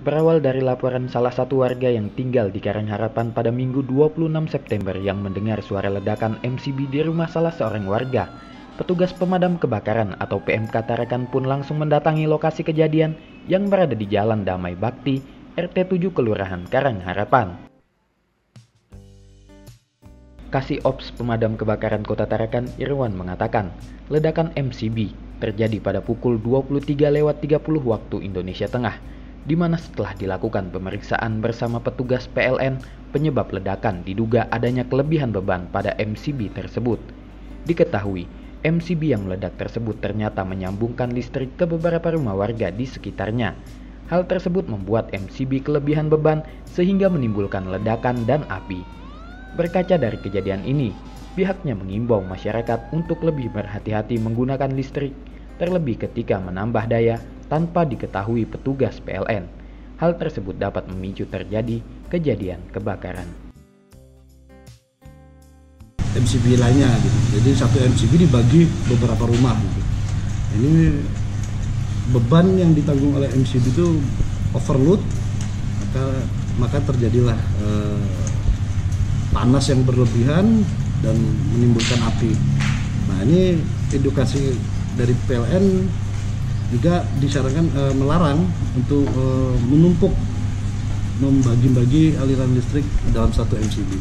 berawal dari laporan salah satu warga yang tinggal di Karangharapan pada Minggu 26 September yang mendengar suara ledakan MCB di rumah salah seorang warga. Petugas pemadam kebakaran atau PMK Tarakan pun langsung mendatangi lokasi kejadian yang berada di Jalan Damai Bakti, RT 7 Kelurahan Karangharapan. Kasih Ops Pemadam Kebakaran Kota Tarakan Irwan mengatakan, ledakan MCB terjadi pada pukul 23 lewat 30 waktu Indonesia Tengah, di mana setelah dilakukan pemeriksaan bersama petugas PLN, penyebab ledakan diduga adanya kelebihan beban pada MCB tersebut. Diketahui, MCB yang meledak tersebut ternyata menyambungkan listrik ke beberapa rumah warga di sekitarnya. Hal tersebut membuat MCB kelebihan beban sehingga menimbulkan ledakan dan api. Berkaca dari kejadian ini, pihaknya mengimbau masyarakat untuk lebih berhati-hati menggunakan listrik, terlebih ketika menambah daya tanpa diketahui petugas PLN. Hal tersebut dapat memicu terjadi kejadian kebakaran. MCB lainnya gitu. Jadi satu MCB dibagi beberapa rumah gitu. Ini beban yang ditanggung oleh MCB itu overload maka maka terjadilah eh, panas yang berlebihan dan menimbulkan api. Nah ini edukasi dari PLN juga disarankan e, melarang untuk e, menumpuk membagi-bagi aliran listrik dalam satu MCB.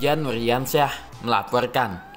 Jan Nuriansyah melaporkan.